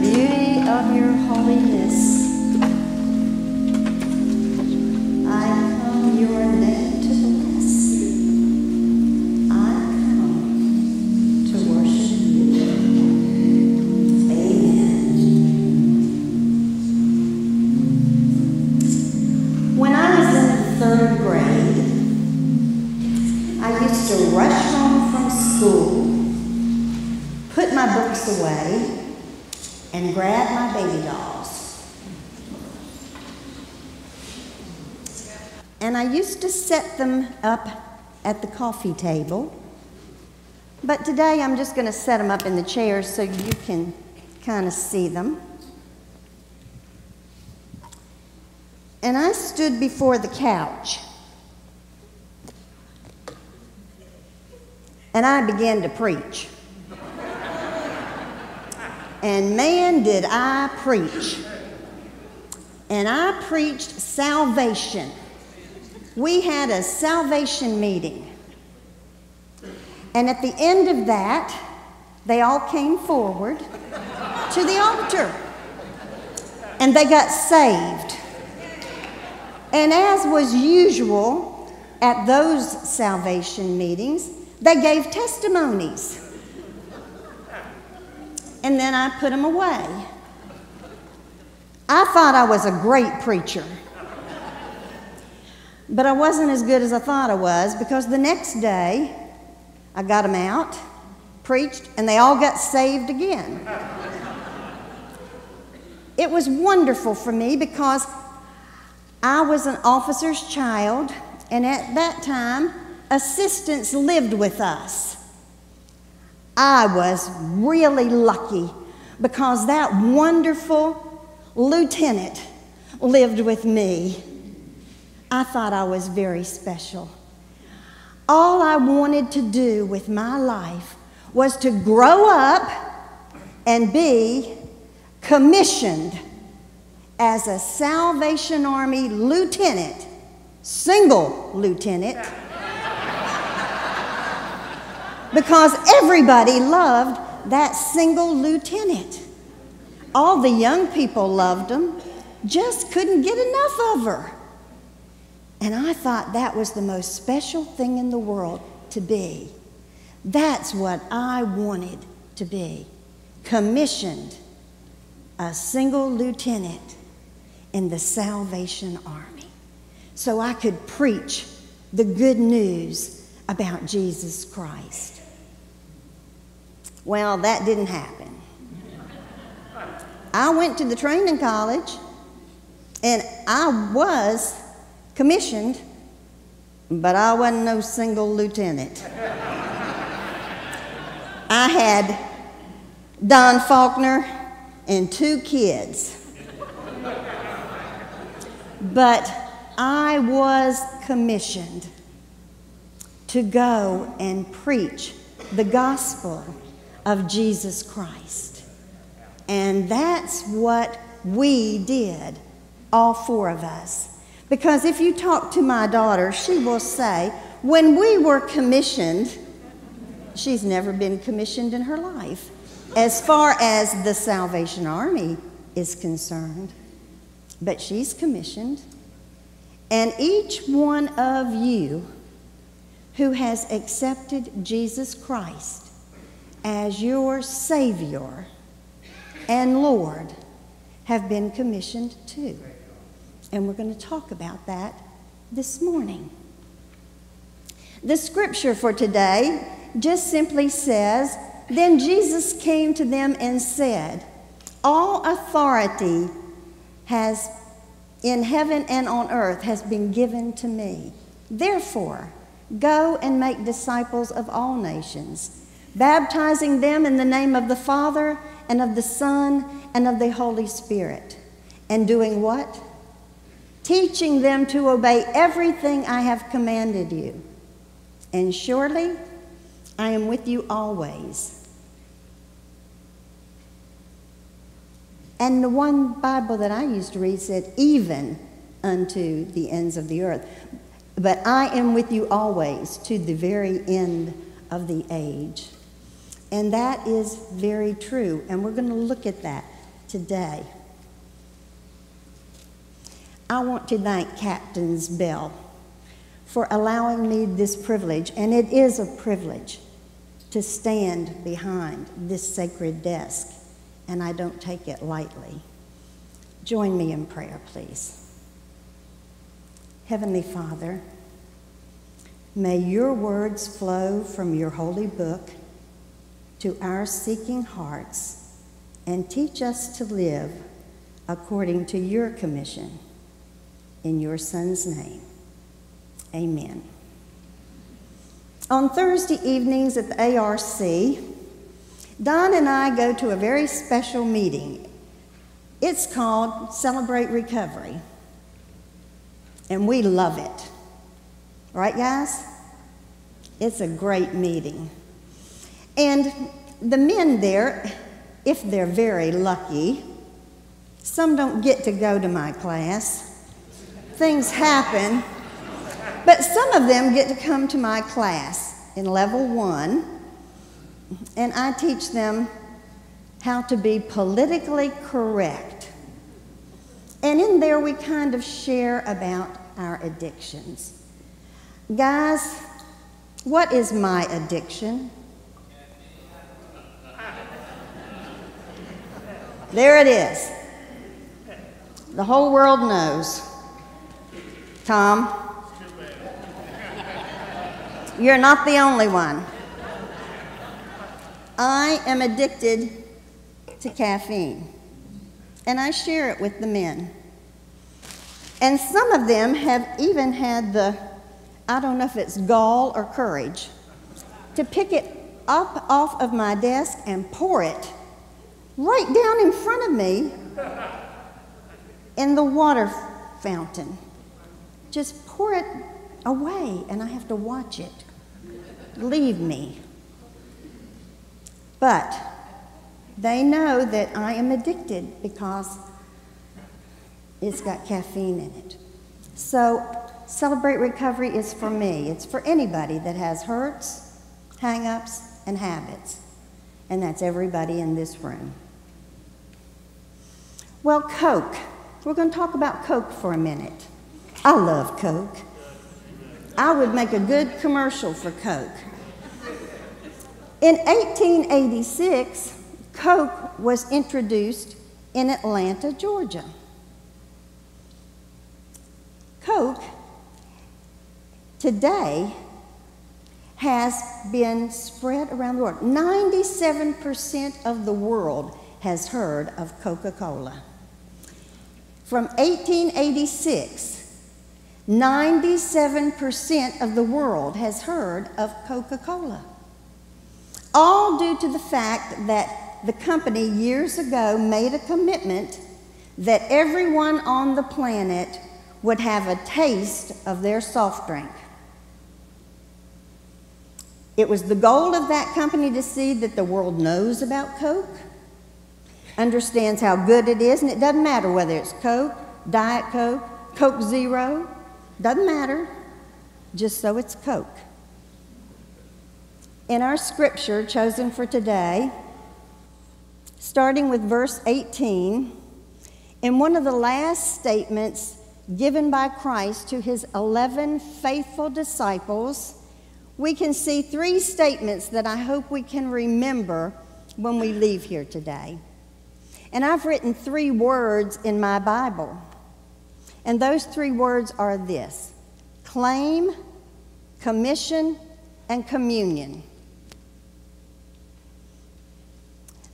beauty of your holiness. I used to set them up at the coffee table. But today I'm just going to set them up in the chairs so you can kind of see them. And I stood before the couch. And I began to preach. And man, did I preach. And I preached salvation. We had a salvation meeting. And at the end of that, they all came forward to the altar. And they got saved. And as was usual at those salvation meetings, they gave testimonies. And then I put them away. I thought I was a great preacher. But I wasn't as good as I thought I was because the next day I got them out, preached, and they all got saved again. It was wonderful for me because I was an officer's child, and at that time, assistants lived with us. I was really lucky because that wonderful lieutenant lived with me. I thought I was very special. All I wanted to do with my life was to grow up and be commissioned as a Salvation Army lieutenant, single lieutenant, because everybody loved that single lieutenant. All the young people loved him, just couldn't get enough of her. And I thought that was the most special thing in the world to be. That's what I wanted to be commissioned a single lieutenant in the Salvation Army so I could preach the good news about Jesus Christ. Well, that didn't happen. I went to the training college and I was commissioned, but I wasn't no single lieutenant. I had Don Faulkner and two kids. But I was commissioned to go and preach the gospel of Jesus Christ. And that's what we did, all four of us. Because if you talk to my daughter, she will say, when we were commissioned, she's never been commissioned in her life, as far as the Salvation Army is concerned. But she's commissioned. And each one of you who has accepted Jesus Christ as your Savior and Lord have been commissioned too. And we're going to talk about that this morning. The scripture for today just simply says Then Jesus came to them and said, All authority has in heaven and on earth has been given to me. Therefore, go and make disciples of all nations, baptizing them in the name of the Father and of the Son and of the Holy Spirit. And doing what? Teaching them to obey everything I have commanded you. And surely I am with you always. And the one Bible that I used to read said, even unto the ends of the earth. But I am with you always to the very end of the age. And that is very true. And we're going to look at that today. I want to thank Captain's Bell for allowing me this privilege, and it is a privilege to stand behind this sacred desk, and I don't take it lightly. Join me in prayer, please. Heavenly Father, may your words flow from your holy book to our seeking hearts and teach us to live according to your commission. In your Son's name, amen. On Thursday evenings at the ARC, Don and I go to a very special meeting. It's called Celebrate Recovery and we love it. Right, guys? It's a great meeting. And the men there, if they're very lucky, some don't get to go to my class. Things happen. But some of them get to come to my class in level one, and I teach them how to be politically correct. And in there, we kind of share about our addictions. Guys, what is my addiction? There it is. The whole world knows. Tom, you're not the only one. I am addicted to caffeine, and I share it with the men. And some of them have even had the, I don't know if it's gall or courage, to pick it up off of my desk and pour it right down in front of me in the water fountain. Just pour it away, and I have to watch it leave me. But they know that I am addicted because it's got caffeine in it. So, Celebrate Recovery is for me. It's for anybody that has hurts, hang ups, and habits. And that's everybody in this room. Well, Coke. We're going to talk about Coke for a minute. I love Coke. I would make a good commercial for Coke. In 1886, Coke was introduced in Atlanta, Georgia. Coke today has been spread around the world. 97% of the world has heard of Coca Cola. From 1886, 97% of the world has heard of Coca Cola. All due to the fact that the company years ago made a commitment that everyone on the planet would have a taste of their soft drink. It was the goal of that company to see that the world knows about Coke, understands how good it is, and it doesn't matter whether it's Coke, Diet Coke, Coke Zero, doesn't matter, just so it's Coke. In our scripture chosen for today, starting with verse 18, in one of the last statements given by Christ to his 11 faithful disciples, we can see three statements that I hope we can remember when we leave here today. And I've written three words in my Bible. And those three words are this claim, commission, and communion.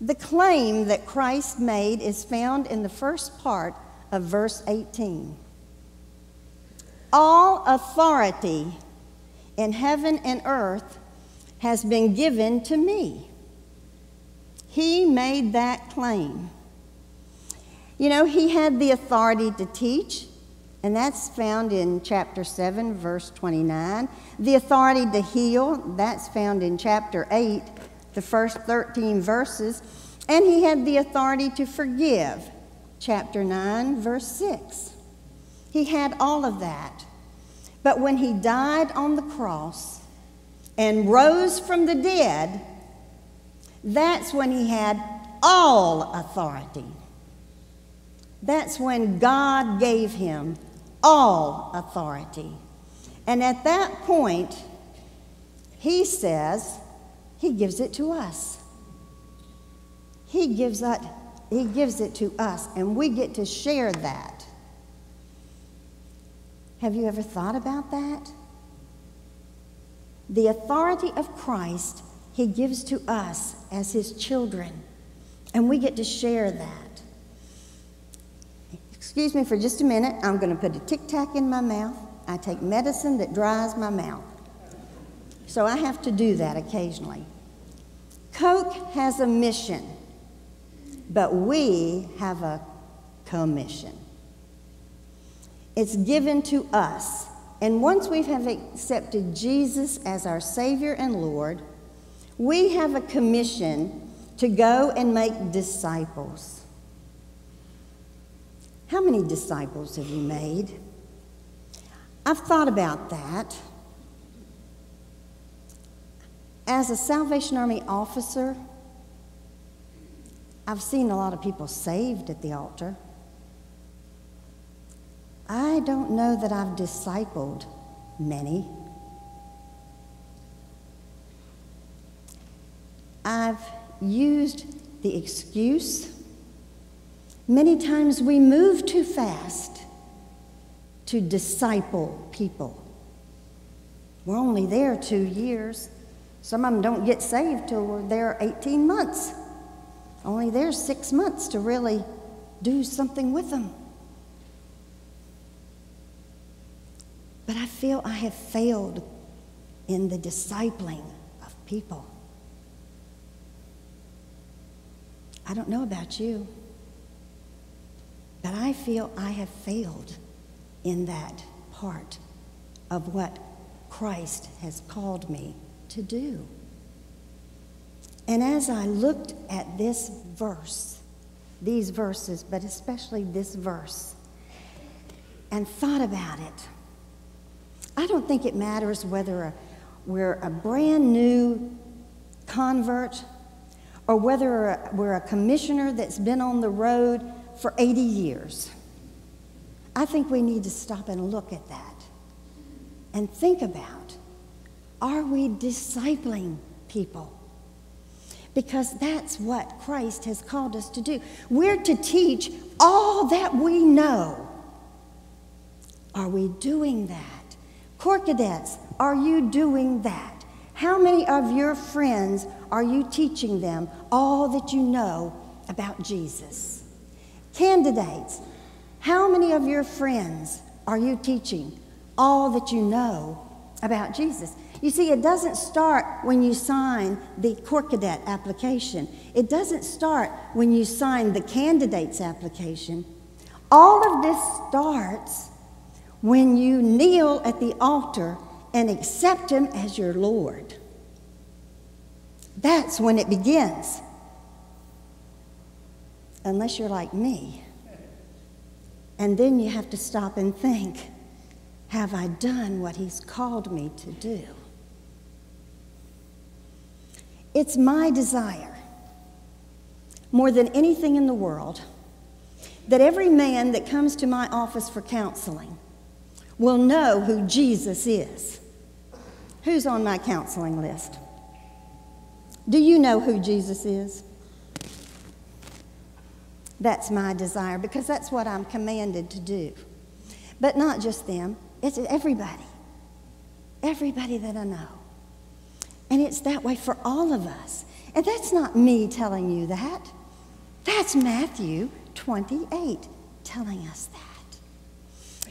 The claim that Christ made is found in the first part of verse 18. All authority in heaven and earth has been given to me. He made that claim. You know, he had the authority to teach, and that's found in chapter 7, verse 29. The authority to heal, that's found in chapter 8, the first 13 verses. And he had the authority to forgive, chapter 9, verse 6. He had all of that. But when he died on the cross and rose from the dead, that's when he had all authority. That's when God gave him all authority. And at that point, he says, he gives it to us. He gives it, he gives it to us, and we get to share that. Have you ever thought about that? The authority of Christ he gives to us as his children, and we get to share that. Excuse me for just a minute. I'm going to put a tic tac in my mouth. I take medicine that dries my mouth. So I have to do that occasionally. Coke has a mission, but we have a commission. It's given to us. And once we have accepted Jesus as our Savior and Lord, we have a commission to go and make disciples. How many disciples have you made? I've thought about that. As a Salvation Army officer, I've seen a lot of people saved at the altar. I don't know that I've discipled many. I've used the excuse. Many times we move too fast to disciple people. We're only there two years. Some of them don't get saved till we're there 18 months. Only there six months to really do something with them. But I feel I have failed in the discipling of people. I don't know about you, but I feel I have failed in that part of what Christ has called me to do. And as I looked at this verse, these verses, but especially this verse, and thought about it, I don't think it matters whether a, we're a brand new convert or whether we're a commissioner that's been on the road for 80 years. I think we need to stop and look at that and think about are we discipling people? Because that's what Christ has called us to do. We're to teach all that we know. Are we doing that? Corps cadets, are you doing that? How many of your friends are you teaching them all that you know about Jesus? Candidates, how many of your friends are you teaching all that you know about Jesus? You see, it doesn't start when you sign the Corps Cadet application. It doesn't start when you sign the candidate's application. All of this starts when you kneel at the altar and accept Him as your Lord. That's when it begins. Unless you're like me. And then you have to stop and think have I done what He's called me to do? It's my desire, more than anything in the world, that every man that comes to my office for counseling will know who Jesus is. Who's on my counseling list? Do you know who Jesus is? That's my desire because that's what I'm commanded to do. But not just them, it's everybody. Everybody that I know. And it's that way for all of us. And that's not me telling you that. That's Matthew 28 telling us that.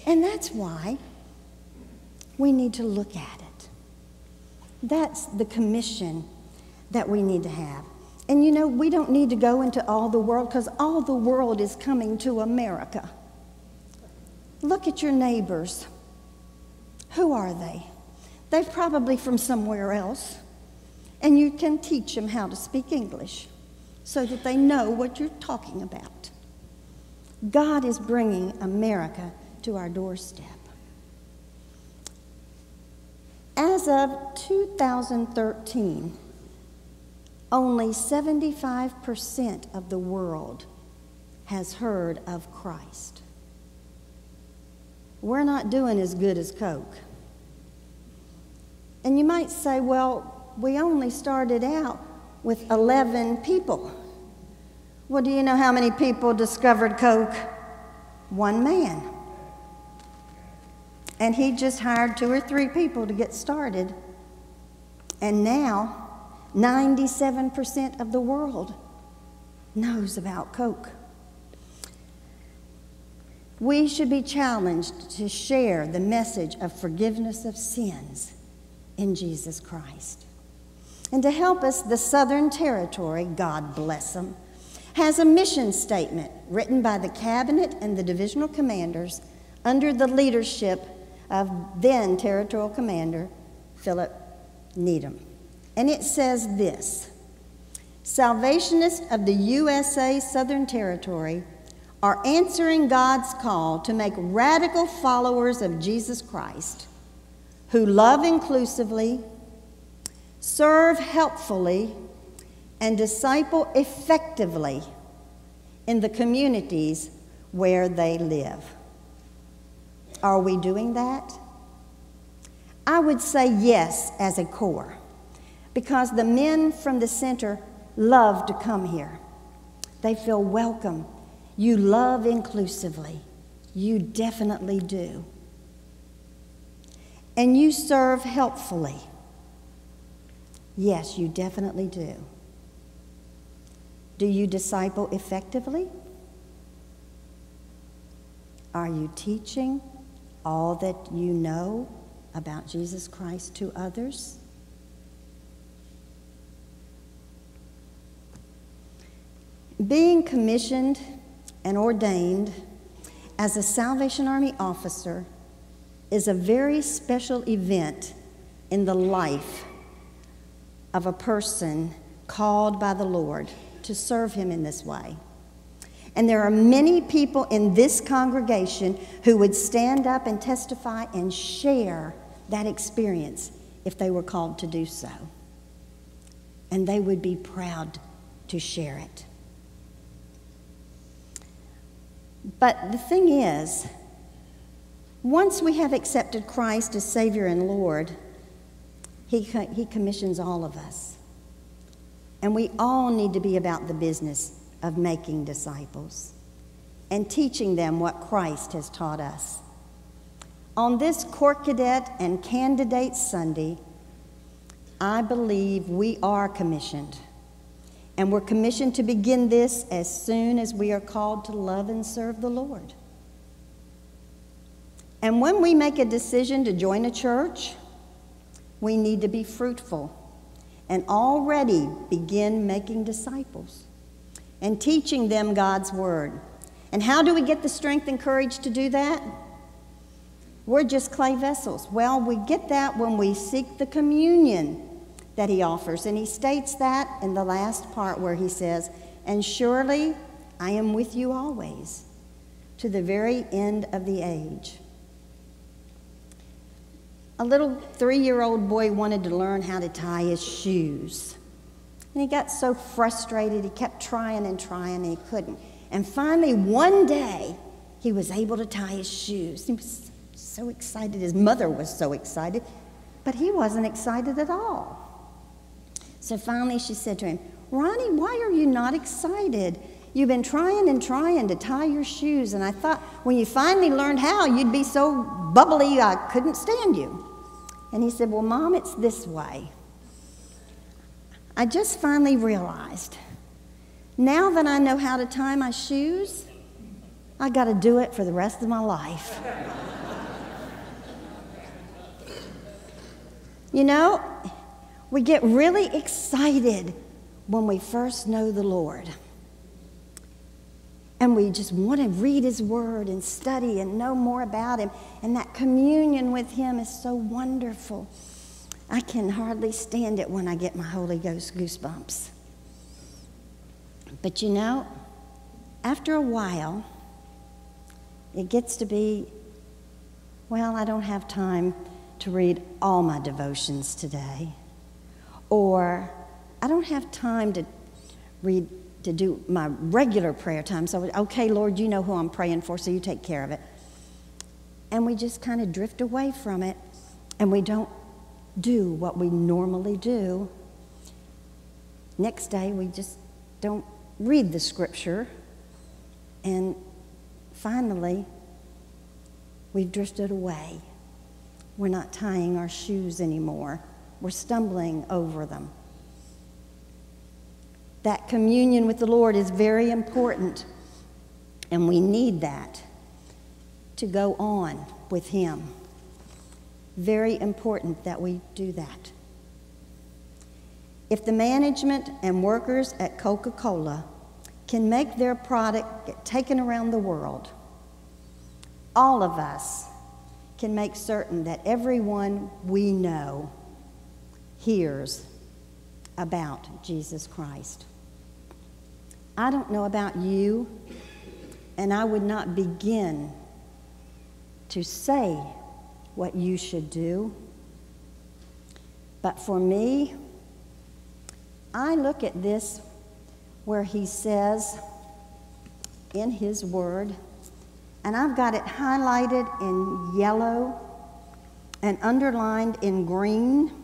And that's why we need to look at it. That's the commission that we need to have. And you know, we don't need to go into all the world because all the world is coming to America. Look at your neighbors. Who are they? They're probably from somewhere else. And you can teach them how to speak English so that they know what you're talking about. God is bringing America to our doorstep. As of 2013, only 75% of the world has heard of Christ. We're not doing as good as Coke. And you might say, well, we only started out with 11 people. Well, do you know how many people discovered Coke? One man. And he just hired two or three people to get started. And now, 97% of the world knows about Coke. We should be challenged to share the message of forgiveness of sins in Jesus Christ. And to help us, the Southern Territory, God bless them, has a mission statement written by the Cabinet and the Divisional Commanders under the leadership of then Territorial Commander Philip Needham. And it says this Salvationists of the USA Southern Territory are answering God's call to make radical followers of Jesus Christ who love inclusively, serve helpfully, and disciple effectively in the communities where they live. Are we doing that? I would say yes as a corps, because the men from the center love to come here. They feel welcome. You love inclusively. You definitely do and you serve helpfully. Yes, you definitely do. Do you disciple effectively? Are you teaching all that you know about Jesus Christ to others? Being commissioned and ordained as a Salvation Army officer is a very special event in the life of a person called by the Lord to serve Him in this way. And there are many people in this congregation who would stand up and testify and share that experience if they were called to do so. And they would be proud to share it. But the thing is, once we have accepted Christ as Savior and Lord, he, he commissions all of us. And we all need to be about the business of making disciples and teaching them what Christ has taught us. On this Corps Cadet and Candidate Sunday, I believe we are commissioned. And we're commissioned to begin this as soon as we are called to love and serve the Lord. And when we make a decision to join a church, we need to be fruitful and already begin making disciples and teaching them God's Word. And how do we get the strength and courage to do that? We're just clay vessels. Well, we get that when we seek the communion that He offers. And He states that in the last part where He says, And surely I am with you always to the very end of the age. A little three year old boy wanted to learn how to tie his shoes. And he got so frustrated, he kept trying and trying, and he couldn't. And finally, one day, he was able to tie his shoes. He was so excited. His mother was so excited, but he wasn't excited at all. So finally, she said to him, Ronnie, why are you not excited? You've been trying and trying to tie your shoes, and I thought when you finally learned how, you'd be so bubbly I couldn't stand you. And he said, Well, Mom, it's this way. I just finally realized now that I know how to tie my shoes, I got to do it for the rest of my life. you know, we get really excited when we first know the Lord and we just want to read His Word and study and know more about Him. And that communion with Him is so wonderful. I can hardly stand it when I get my Holy Ghost goosebumps. But you know, after a while, it gets to be, well, I don't have time to read all my devotions today. Or I don't have time to read to do my regular prayer time. So, okay, Lord, you know who I'm praying for, so you take care of it. And we just kind of drift away from it, and we don't do what we normally do. Next day, we just don't read the scripture. And finally, we've drifted away. We're not tying our shoes anymore, we're stumbling over them. That communion with the Lord is very important, and we need that to go on with Him. Very important that we do that. If the management and workers at Coca Cola can make their product get taken around the world, all of us can make certain that everyone we know hears about Jesus Christ. I don't know about you, and I would not begin to say what you should do. But for me, I look at this where he says in his word, and I've got it highlighted in yellow and underlined in green.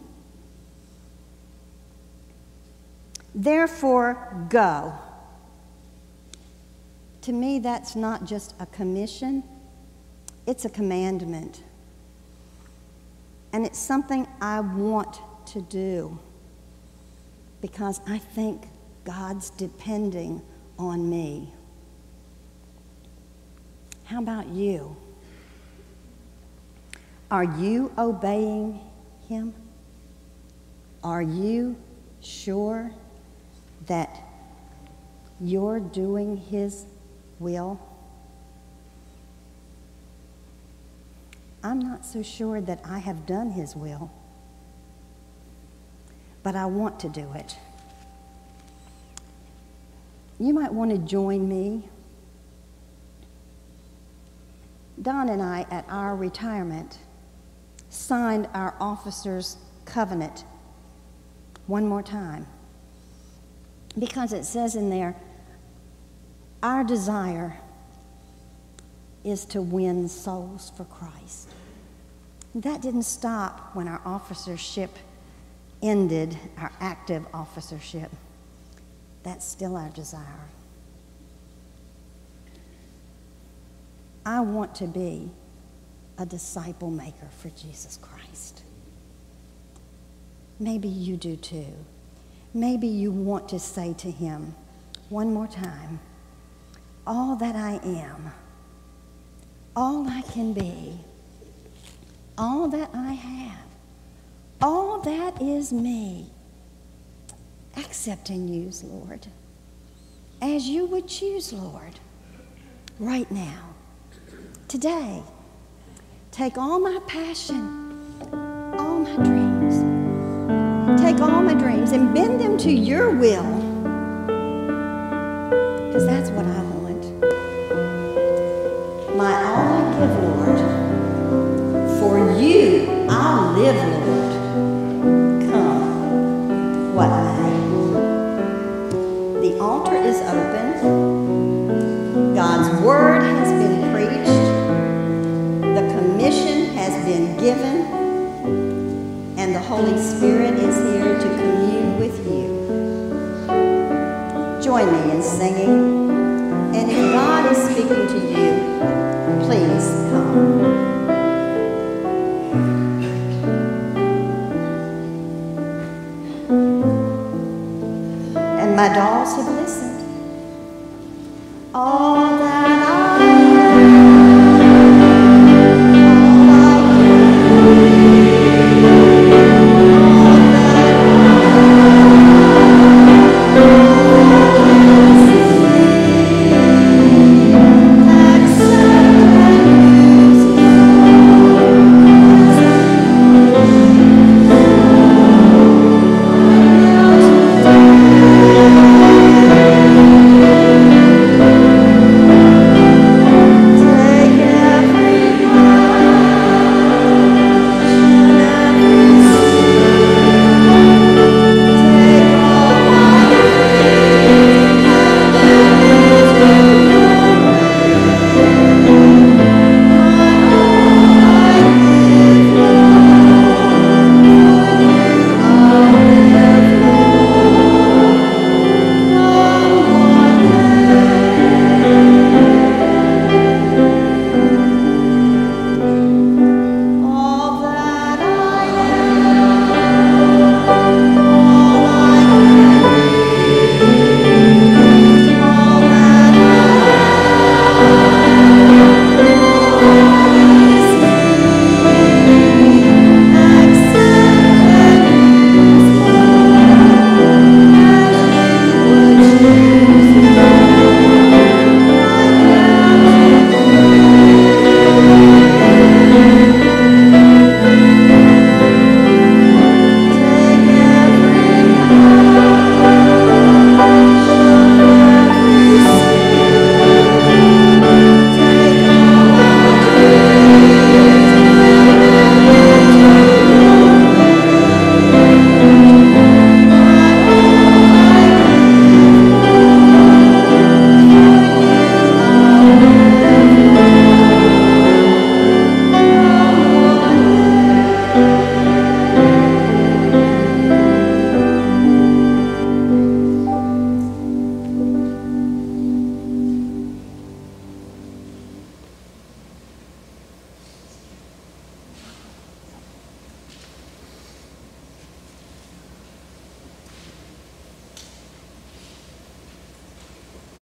Therefore, go. To me, that's not just a commission, it's a commandment. And it's something I want to do because I think God's depending on me. How about you? Are you obeying Him? Are you sure that you're doing His will? I'm not so sure that I have done His will, but I want to do it. You might want to join me. Don and I, at our retirement, signed our officer's covenant one more time because it says in there, our desire is to win souls for Christ. That didn't stop when our officership ended, our active officership. That's still our desire. I want to be a disciple maker for Jesus Christ. Maybe you do too. Maybe you want to say to him one more time, all that I am, all I can be, all that I have, all that is me, accept and use, Lord, as you would choose, Lord, right now, today. Take all my passion, all my dreams, take all my dreams and bend them to your will, because that's what I want my all I give, Lord. For you I'll live, Lord. Come, what may. The altar is open. God's word has been preached. The commission has been given. And the Holy Spirit Join me in singing. And if God is speaking to you, please come. And my dolls have listened. All